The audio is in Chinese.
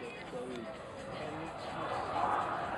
몇달이 다.